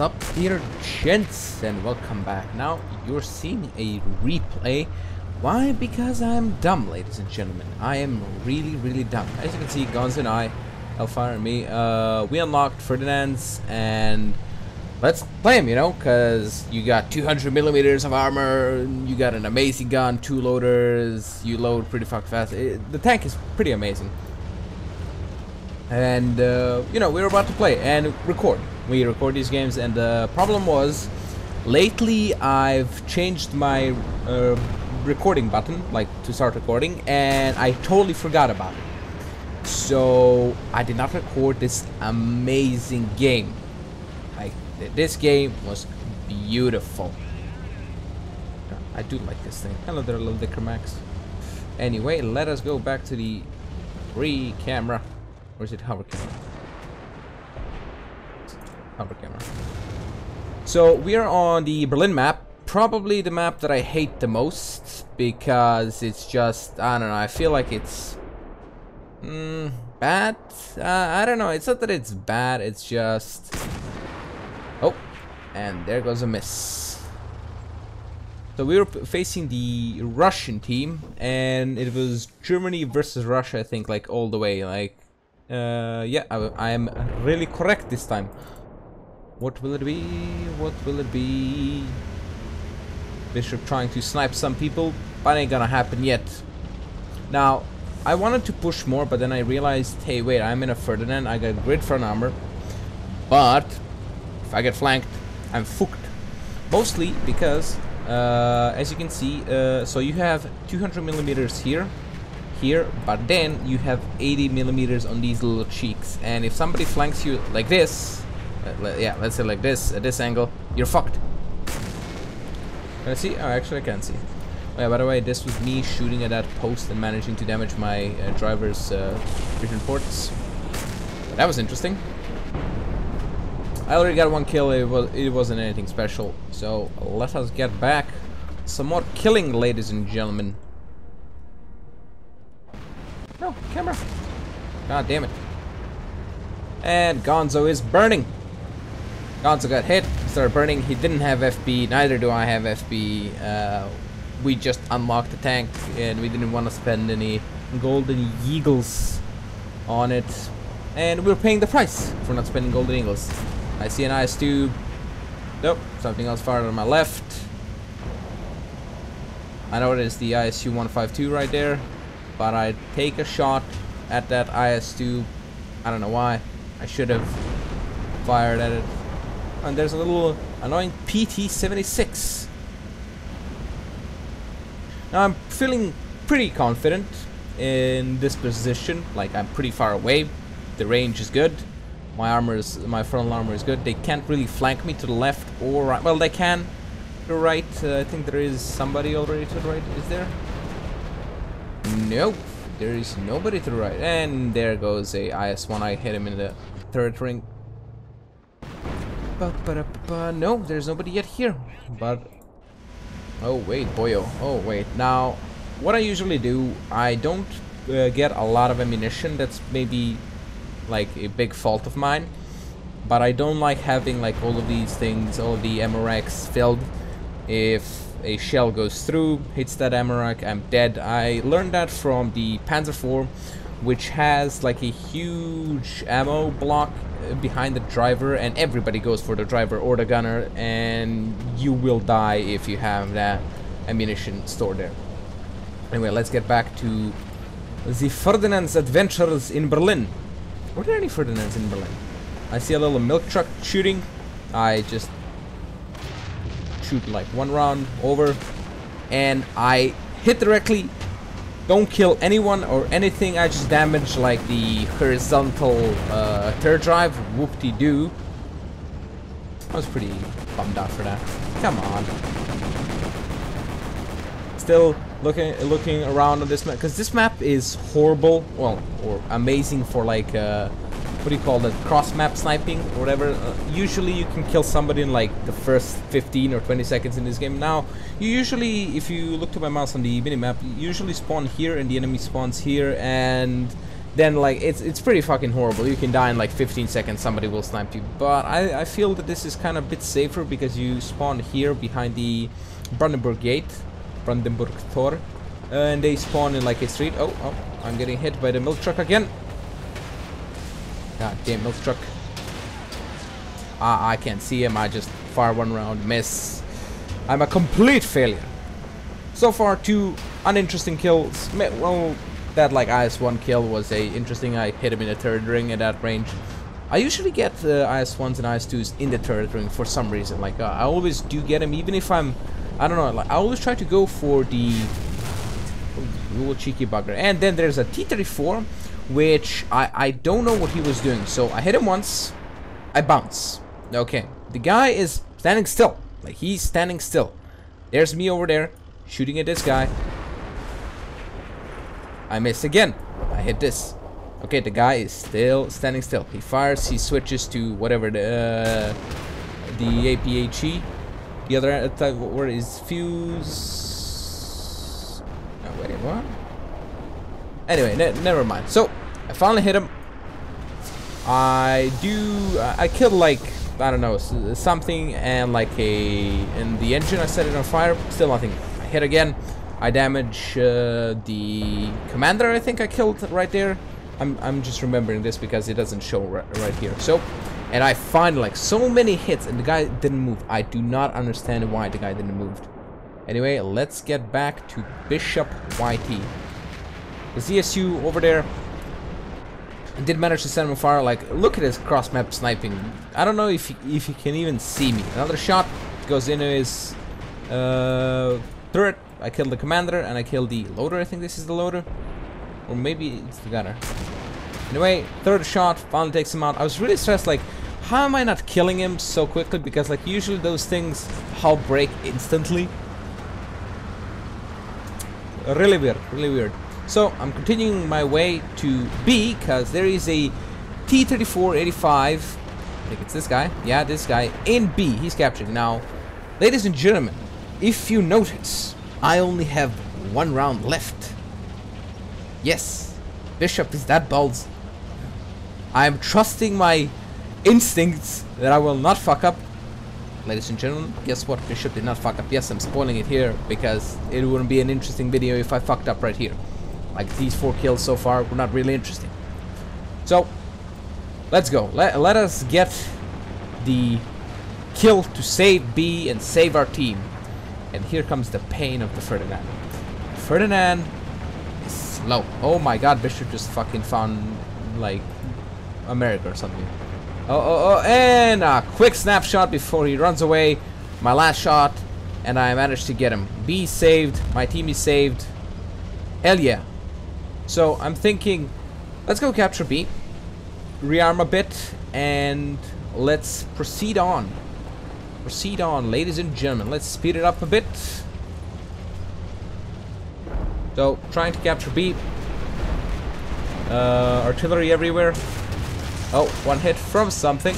up dear gents and welcome back. Now you're seeing a replay. Why? Because i'm dumb ladies and gentlemen. I am really really dumb. As you can see Gonz and i Hellfire and me uh we unlocked Ferdinand's and let's play him you know because you got 200 millimeters of armor you got an amazing gun two loaders you load pretty fuck fast. It, the tank is pretty amazing. And uh, you know we're about to play and record we record these games and the problem was lately I've changed my uh, recording button like to start recording and I totally forgot about it. So I did not record this amazing game. Like th this game was beautiful. I do like this thing. Hello there little dicker max anyway let us go back to the free camera. Or is it hover camera? Hover camera. So we are on the Berlin map. Probably the map that I hate the most because it's just I don't know. I feel like it's mm, bad. Uh, I don't know. It's not that it's bad. It's just oh, and there goes a miss. So we were facing the Russian team, and it was Germany versus Russia. I think like all the way. Like uh, yeah, I, I am really correct this time. What will it be? What will it be? Bishop trying to snipe some people, but ain't gonna happen yet. Now, I wanted to push more, but then I realized, hey, wait, I'm in a Ferdinand, I got great front armor, but if I get flanked, I'm fucked. Mostly because, uh, as you can see, uh, so you have 200 millimeters here, here, but then you have 80 millimeters on these little cheeks. And if somebody flanks you like this, yeah, let's say like this, at this angle, you're fucked. Can I see? Oh, actually I can see. Oh, yeah, by the way, this was me shooting at that post and managing to damage my uh, driver's uh, vision ports. That was interesting. I already got one kill, it, was, it wasn't anything special. So, let us get back. Some more killing, ladies and gentlemen. No, camera. God damn it. And Gonzo is burning. Gonzo got hit, started burning. He didn't have FB, neither do I have FB. Uh, we just unlocked the tank and we didn't want to spend any golden eagles on it. And we're paying the price for not spending golden eagles. I see an IS-2. Nope, something else fired on my left. I know it is the ISU-152 right there but I take a shot at that IS-2. I don't know why. I should have fired at it. And there's a little annoying PT-76. Now I'm feeling pretty confident in this position. Like I'm pretty far away. The range is good. My armor is my frontal armor is good. They can't really flank me to the left or right. Well, they can. To the right. Uh, I think there is somebody already to the right. Is there? Nope. There is nobody to the right. And there goes a IS-1. I hit him in the third ring. Ba -ba -ba no, there's nobody yet here. But... Oh, wait, boyo. Oh, wait. Now, what I usually do, I don't uh, get a lot of ammunition. That's maybe like a big fault of mine. But I don't like having like all of these things, all of the ammo racks filled. If a shell goes through, hits that ammo rack, I'm dead. I learned that from the Panzer IV, which has like a huge ammo block behind the driver and everybody goes for the driver or the gunner and you will die if you have that ammunition stored there. Anyway, let's get back to the Ferdinand's adventures in Berlin. Were there any Ferdinands in Berlin? I see a little milk truck shooting. I just shoot like one round over and I hit directly don't kill anyone or anything I just damage like the horizontal uh, third drive. Whoop-de-doo. I was pretty bummed out for that. Come on. Still looking looking around on this map because this map is horrible. Well or amazing for like uh, what do you call that cross map sniping or whatever uh, usually you can kill somebody in like the first 15 or 20 seconds in this game now you usually if you look to my mouse on the minimap usually spawn here and the enemy spawns here and then like it's it's pretty fucking horrible. You can die in like 15 seconds. Somebody will snipe you. But I I feel that this is kind of a bit safer because you spawn here behind the Brandenburg Gate, Brandenburg Tor, and they spawn in like a street. Oh oh, I'm getting hit by the milk truck again. God damn milk truck. Ah, I can't see him. I just fire one round, miss. I'm a complete failure. So far, two uninteresting kills. Well, that like IS-1 kill was a interesting. I hit him in the third ring at that range. I usually get uh, IS-1s and IS-2s in the third ring for some reason. Like uh, I always do get them, even if I'm, I don't know. Like I always try to go for the little cheeky bugger. And then there's a T-34, which I I don't know what he was doing. So I hit him once, I bounce. Okay, the guy is standing still. Like he's standing still. There's me over there shooting at this guy. I miss again. I hit this. Okay, the guy is still standing still. He fires, he switches to whatever the uh, the APHE. The other attack, where is fuse? Oh, wait, what? Anyway, ne never mind. So, I finally hit him. I do, I killed like, I don't know, something and like a, in the engine I set it on fire, still nothing. I hit again. I damage uh, the commander, I think I killed right there. I'm, I'm just remembering this because it doesn't show right, right here. So, and I find like so many hits and the guy didn't move. I do not understand why the guy didn't move. Anyway, let's get back to Bishop YT. The ZSU over there did manage to send him fire. Like, look at his cross map sniping. I don't know if he, if he can even see me. Another shot goes into his uh, turret. I killed the commander and I killed the loader. I think this is the loader. Or maybe it's the gunner. Anyway, third shot finally takes him out. I was really stressed, like, how am I not killing him so quickly? Because, like, usually those things hull break instantly. Really weird, really weird. So, I'm continuing my way to B, because there is a T-34-85. I think it's this guy. Yeah, this guy. In B. He's captured. Now, ladies and gentlemen, if you notice, I only have one round left. Yes, Bishop is that balls. I am trusting my instincts that I will not fuck up. Ladies and gentlemen, guess what? Bishop did not fuck up. Yes, I'm spoiling it here because it wouldn't be an interesting video if I fucked up right here. Like these four kills so far were not really interesting. So, let's go. Let, let us get the kill to save B and save our team. And here comes the pain of the Ferdinand. Ferdinand is slow. Oh my god, Bishop just fucking found, like, America or something. Oh, oh, oh, and a quick snapshot before he runs away. My last shot, and I managed to get him. B saved, my team is saved. Hell yeah. So I'm thinking, let's go capture B, rearm a bit, and let's proceed on proceed on, ladies and gentlemen. Let's speed it up a bit. So, trying to capture B. Uh, artillery everywhere. Oh, one hit from something.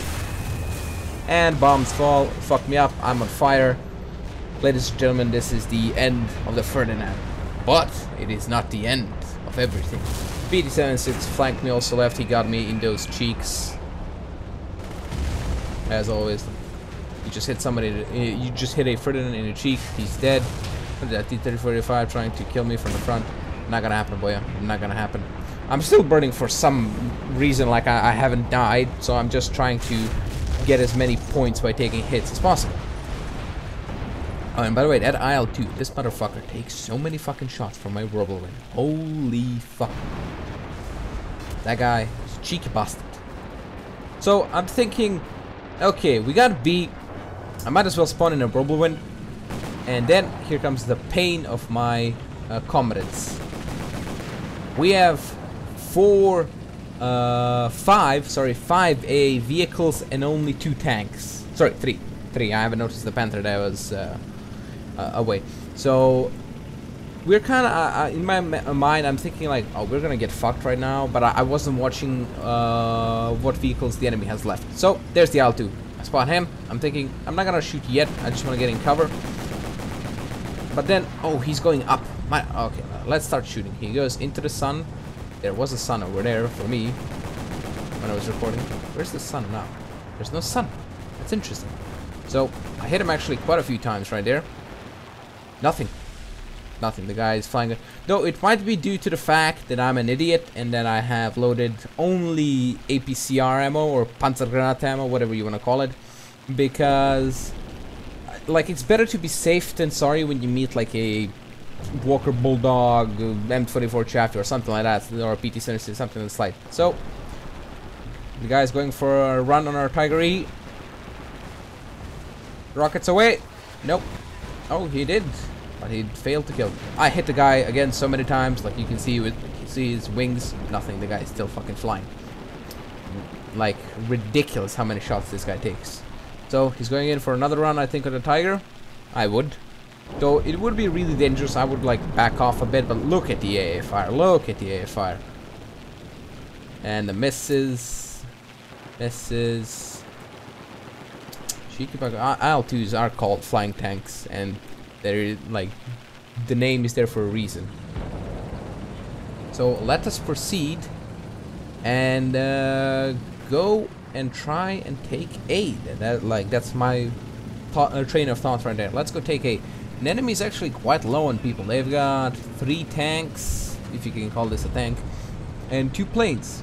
And bombs fall. Fuck me up. I'm on fire. Ladies and gentlemen, this is the end of the Ferdinand. But it is not the end of everything. PT-76 flanked me also left. He got me in those cheeks. As always, you just hit somebody, you just hit a Ferdinand in the cheek, he's dead. That T-34-85 trying to kill me from the front. Not gonna happen, boy. Not gonna happen. I'm still burning for some reason, like I, I haven't died, so I'm just trying to get as many points by taking hits as possible. Oh, and by the way, that IL-2, this motherfucker takes so many fucking shots from my Whirlwind. Holy fuck. That guy is cheeky bastard. So, I'm thinking, okay, we got B I might as well spawn in a whirlwind. And then here comes the pain of my uh, comrades. We have four, uh, five, sorry, five A vehicles and only two tanks. Sorry, three. Three. I haven't noticed the Panther that was uh, uh away. So we're kind of uh, uh, in my mind. I'm thinking like, oh, we're gonna get fucked right now. But I, I wasn't watching what vehicles the enemy has left. So there's the IL-2 spot him. I'm thinking, I'm not gonna shoot yet. I just want to get in cover. But then, oh, he's going up. My, okay, let's start shooting. He goes into the sun. There was a sun over there for me when I was recording. Where's the sun now? There's no sun. That's interesting. So, I hit him actually quite a few times right there. Nothing. Nothing. The guy is flying. Though it might be due to the fact that I'm an idiot and that I have loaded only APCR ammo or Panzergranate ammo, whatever you want to call it. Because, like, it's better to be safe than sorry when you meet, like, a Walker Bulldog, uh, M24 Chaffee or something like that, or a PT-76, something that's light. So, the guy's going for a run on our Tiger E. Rockets away. Nope. Oh, he did. But he failed to kill. I hit the guy again so many times. Like you can see with see his wings. Nothing. The guy is still fucking flying. Like ridiculous how many shots this guy takes. So he's going in for another run. I think on the Tiger. I would. Though it would be really dangerous. I would like back off a bit. But look at the AA fire. Look at the AA fire. And the misses. Misses. Bug. IL-2s are called flying tanks, and they're like the name is there for a reason. So let us proceed and uh, go and try and take aid. That like that's my uh, train of thought right there. Let's go take aid. An enemy is actually quite low on people. They've got three tanks, if you can call this a tank, and two planes.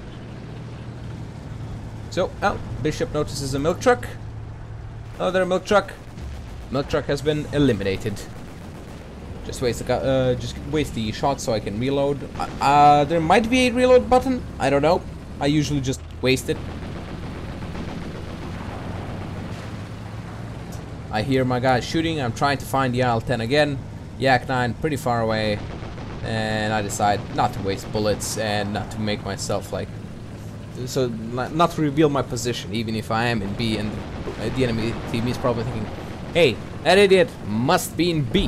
So, oh, Bishop notices a milk truck. Oh, there, milk truck. Milk truck has been eliminated. Just waste the uh, just waste the shot so I can reload. Uh, uh, there might be a reload button. I don't know. I usually just waste it. I hear my guy shooting. I'm trying to find the IL-10 again. Yak 9 pretty far away. And I decide not to waste bullets and not to make myself like so not to reveal my position, even if I am in B, and the enemy team is probably thinking, hey, that idiot must be in B.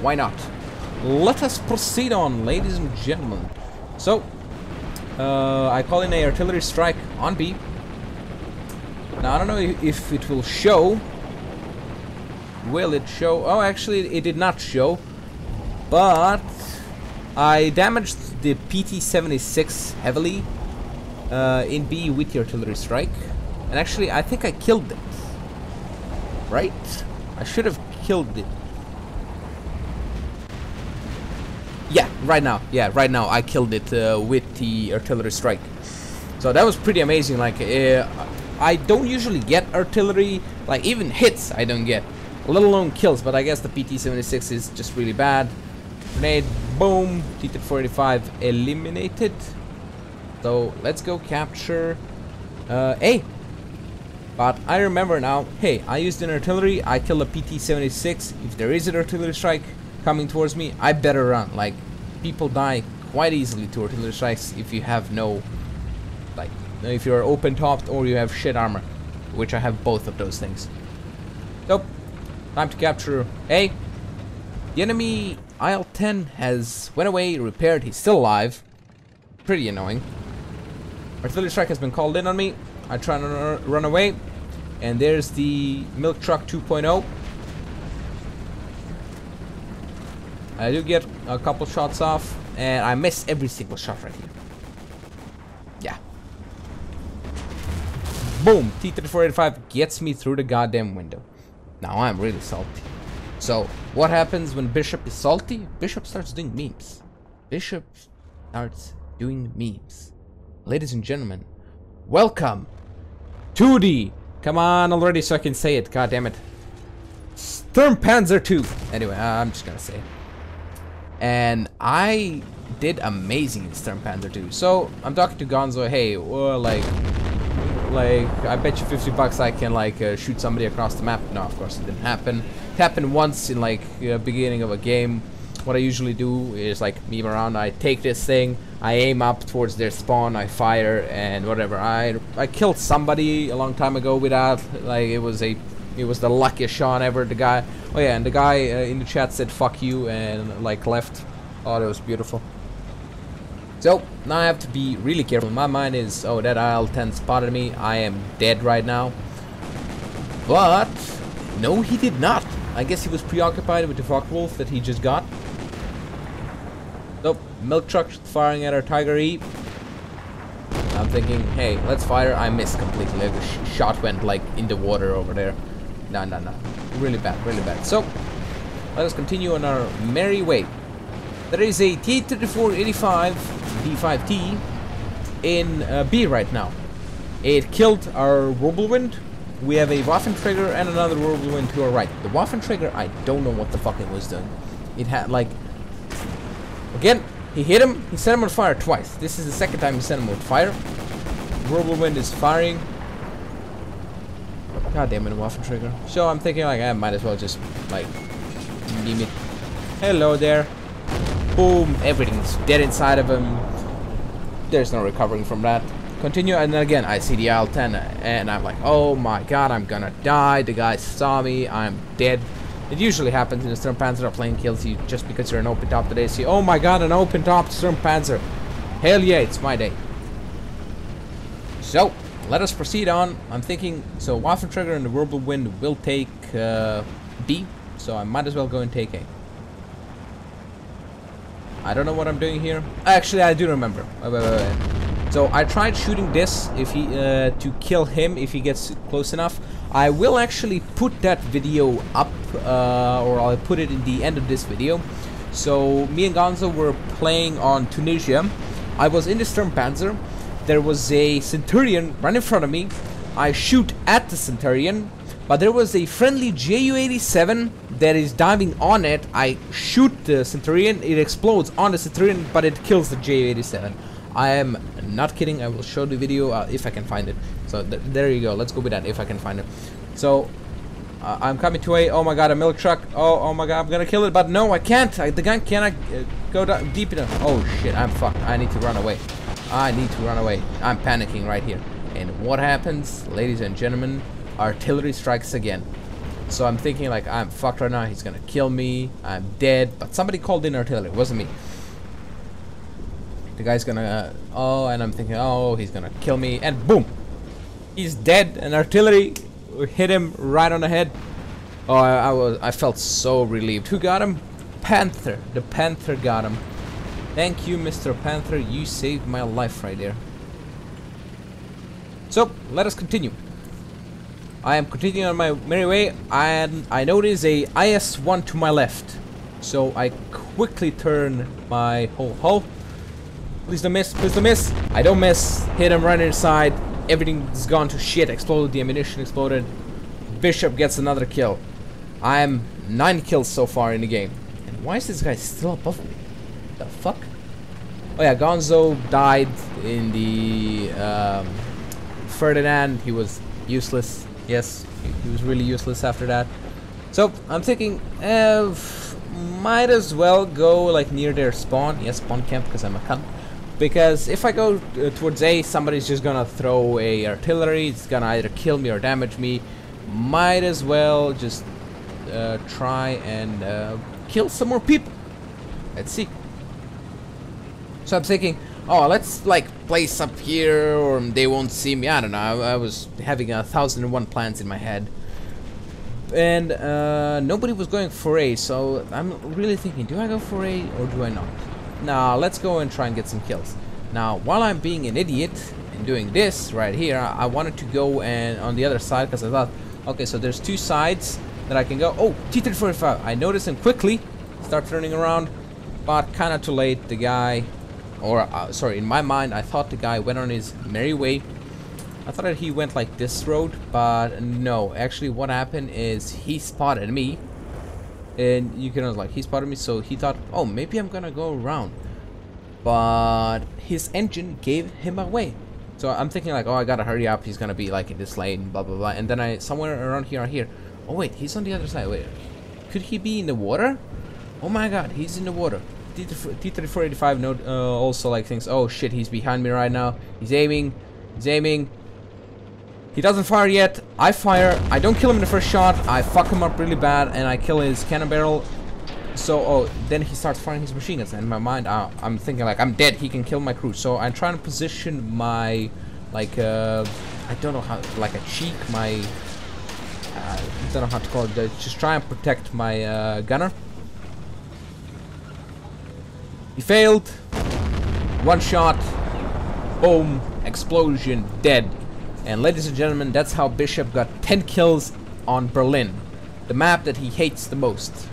Why not? Let us proceed on, ladies and gentlemen. So, uh, I call in a artillery strike on B. Now, I don't know if it will show. Will it show? Oh, actually, it did not show. But I damaged the PT-76 heavily uh, in B with the artillery strike. And actually, I think I killed it. Right? I should have killed it. Yeah, right now. Yeah, right now I killed it uh, with the artillery strike. So that was pretty amazing. Like, uh, I don't usually get artillery, like even hits I don't get, let alone kills. But I guess the PT-76 is just really bad. Grenade, boom, T-485 eliminated. So let's go capture uh, A. But I remember now, hey, I used an artillery, I killed a PT-76. If there is an artillery strike coming towards me, I better run. Like, people die quite easily to artillery strikes if you have no, like, if you're open-topped or you have shit armor, which I have both of those things. So, time to capture A. The enemy IL-10 has went away, repaired, he's still alive. Pretty annoying. Artillery strike has been called in on me. I try to run away. And there's the milk truck 2.0. I do get a couple shots off. And I miss every single shot right here. Yeah. Boom! T-3485 gets me through the goddamn window. Now I'm really salty. So, what happens when Bishop is salty? Bishop starts doing memes. Bishop starts doing memes ladies and gentlemen, welcome 2D. come on already so I can say it, god damn it, Sturmpanzer 2. Anyway, I'm just gonna say it. And I did amazing in Sturmpanzer 2. So, I'm talking to Gonzo, hey, well, like, like, I bet you 50 bucks I can, like, uh, shoot somebody across the map. No, of course it didn't happen. It happened once in, like, uh, beginning of a game what I usually do is like meme around. I take this thing, I aim up towards their spawn, I fire, and whatever. I I killed somebody a long time ago with that. Like it was a it was the luckiest shot ever. The guy, oh yeah, and the guy uh, in the chat said "fuck you" and like left. Oh, that was beautiful. So now I have to be really careful. My mind is, oh, that IL-10 spotted me. I am dead right now. But no, he did not. I guess he was preoccupied with the Focke-Wulf that he just got. Milk truck firing at our Tiger E. I'm thinking, hey, let's fire. I missed completely. The sh shot went like in the water over there. No, no, no. Really bad, really bad. So, let us continue on our merry way. There is a T-3485 D5T in uh, B right now. It killed our Whirlwind. We have a Waffenträger and another Whirlwind to our right. The Waffenträger, I don't know what the fuck it was doing. It had like... Again, he hit him, he set him on fire twice. This is the second time he set him on fire. Whirlwind is firing. God damn it, Waffenträger. So I'm thinking like I might as well just like beam it. Hello there. Boom, everything's dead inside of him. There's no recovering from that. Continue, and then again, I see the IL-10, and I'm like, oh my god, I'm gonna die. The guy saw me, I'm dead. It usually happens in the Sturmpanzer plane kills you just because you're an open top today. See, oh my god, an open top Sturmpanzer. Hell yeah, it's my day. So, let us proceed on. I'm thinking, so Waffenträger and the Whirlwind will take uh, B, so I might as well go and take A. I don't know what I'm doing here. Actually, I do remember. Wait, wait, wait, so I tried shooting this if he uh, to kill him if he gets close enough. I will actually put that video up, uh, or I'll put it in the end of this video. So me and Gonzo were playing on Tunisia. I was in the Sturmpanzer. There was a Centurion right in front of me. I shoot at the Centurion, but there was a friendly Ju-87 that is diving on it. I shoot the Centurion, it explodes on the Centurion, but it kills the Ju-87. I am not kidding, I will show the video uh, if I can find it. So th there you go, let's go with that if I can find it. So, uh, I'm coming to a, oh my god, a milk truck. Oh, oh my god, I'm gonna kill it, but no, I can't. I, the gun cannot uh, go down deep enough. Oh shit, I'm fucked. I need to run away. I need to run away. I'm panicking right here. And what happens, ladies and gentlemen? artillery strikes again. So I'm thinking like I'm fucked right now, he's gonna kill me, I'm dead, but somebody called in artillery, it wasn't me. The guy's gonna, uh, oh, and I'm thinking, oh, he's gonna kill me, and boom! He's dead, and artillery hit him right on the head. Oh, I, I was, I felt so relieved. Who got him? Panther. The Panther got him. Thank you, Mr. Panther, you saved my life right there. So, let us continue. I am continuing on my merry way and I notice a IS-1 to my left. So I quickly turn my whole hull. Please don't miss, please don't miss. I don't miss. Hit him right inside. Everything's gone to shit. Exploded, the ammunition exploded. Bishop gets another kill. I'm 9 kills so far in the game. And why is this guy still above me? The fuck? Oh yeah, Gonzo died in the um, Ferdinand. He was useless. Yes, he was really useless after that. So I'm thinking, uh, might as well go like near their spawn. Yes, spawn camp because I'm a cunt. Because if I go uh, towards A, somebody's just gonna throw a artillery. It's gonna either kill me or damage me. Might as well just uh, try and uh, kill some more people. Let's see. So I'm thinking, oh, let's like place up here or they won't see me. I don't know. I, I was having a thousand and one plans in my head. And uh, nobody was going for A, so I'm really thinking, do I go for A or do I not? Now, let's go and try and get some kills. Now, while I'm being an idiot and doing this right here, I, wanted to go and on the other side because I thought, okay, so there's two sides that I can go. Oh, T-345. I noticed him quickly, start turning around, but kind of too late. The guy or uh, sorry, in my mind, I thought the guy went on his merry way. I thought that he went like this road, but no. Actually, what happened is he spotted me, and you can like he spotted me, so he thought, oh, maybe I'm gonna go around. But his engine gave him away. So I'm thinking like, oh, I gotta hurry up. He's gonna be like in this lane, blah blah blah. And then I somewhere around here, I hear, oh wait, he's on the other side. Wait, could he be in the water? Oh my God, he's in the water. T-3485 note uh, also like thinks, oh shit, he's behind me right now. He's aiming. He's aiming. He doesn't fire yet. I fire. I don't kill him in the first shot. I fuck him up really bad, and I kill his cannon barrel. So, oh, then he starts firing his machine guns. And in my mind, I, am thinking like, I'm dead. He can kill my crew. So I'm trying to position my, like, uh, I don't know how, like a cheek, my, uh, I don't know how to call it. Just try and protect my uh, gunner. He failed. One shot. Boom. Explosion. Dead. And ladies and gentlemen, that's how Bishop got 10 kills on Berlin. The map that he hates the most.